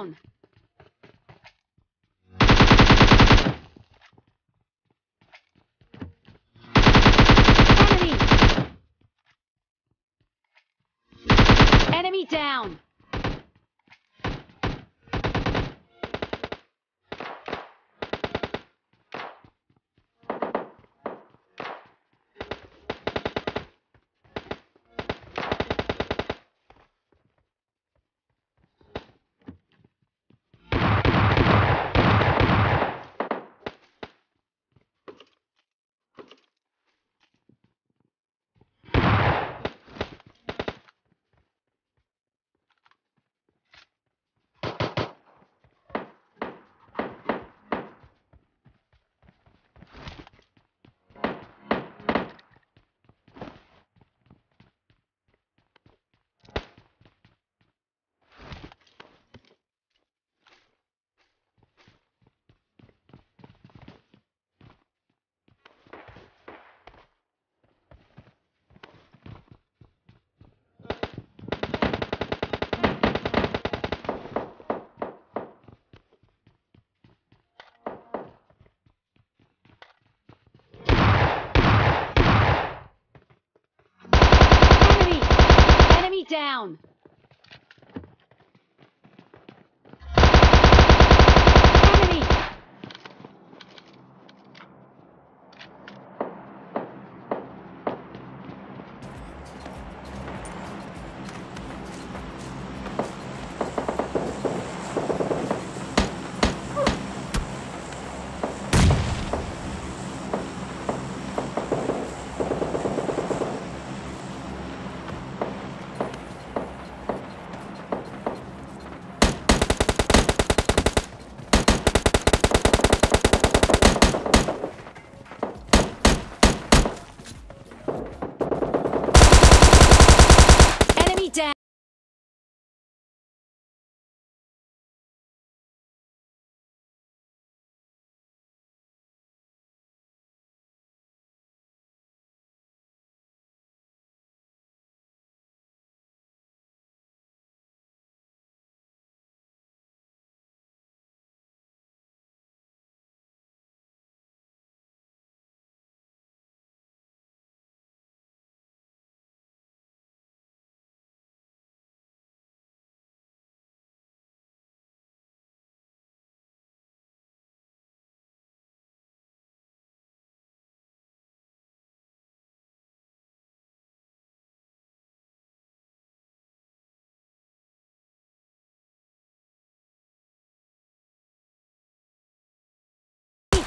down! Enemy! Enemy down! Enemy! Enemy down!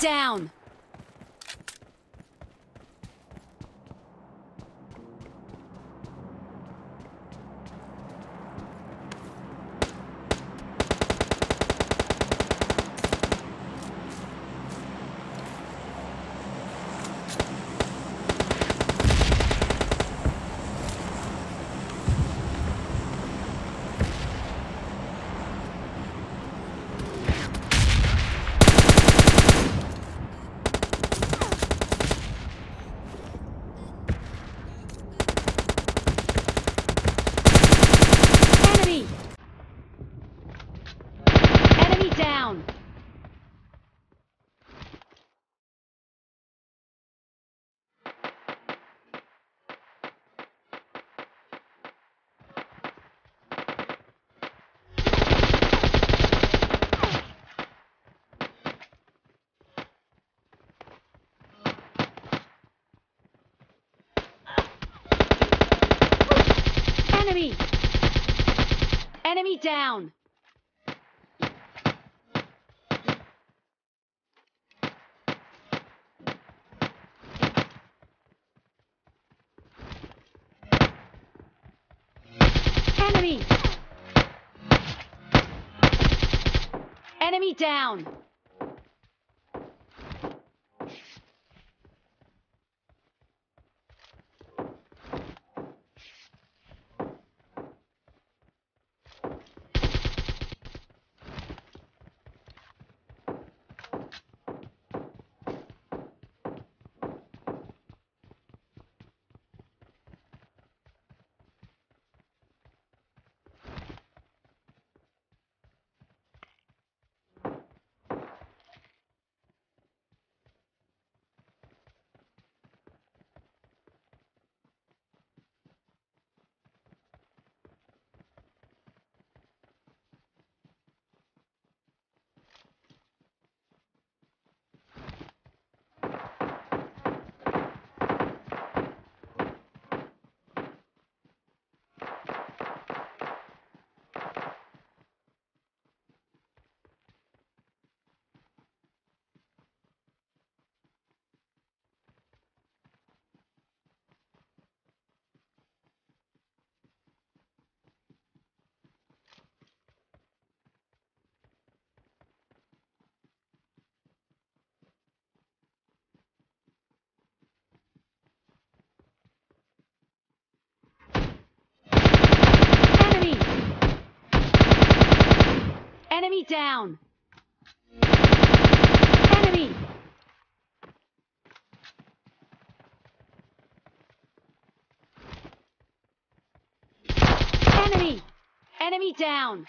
Down! Enemy! Enemy down! Enemy! Down! Enemy! Enemy down! Down! Enemy! Enemy! Enemy down!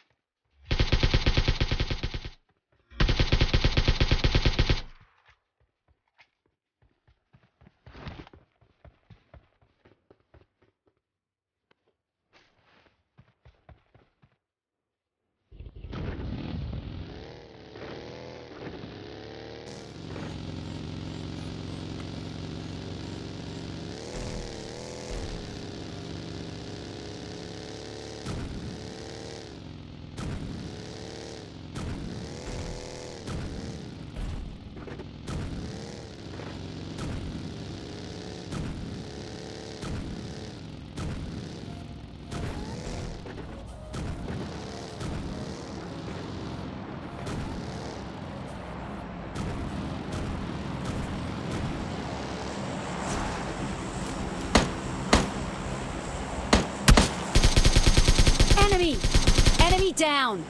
Enemy! Enemy down!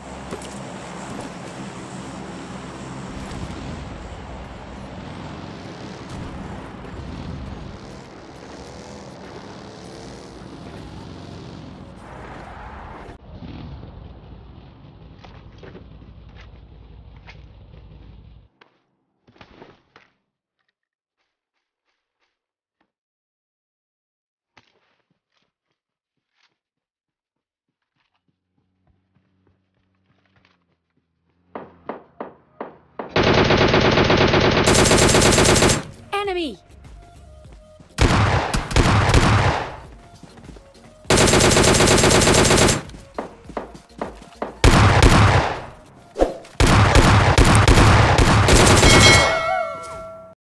Enemy!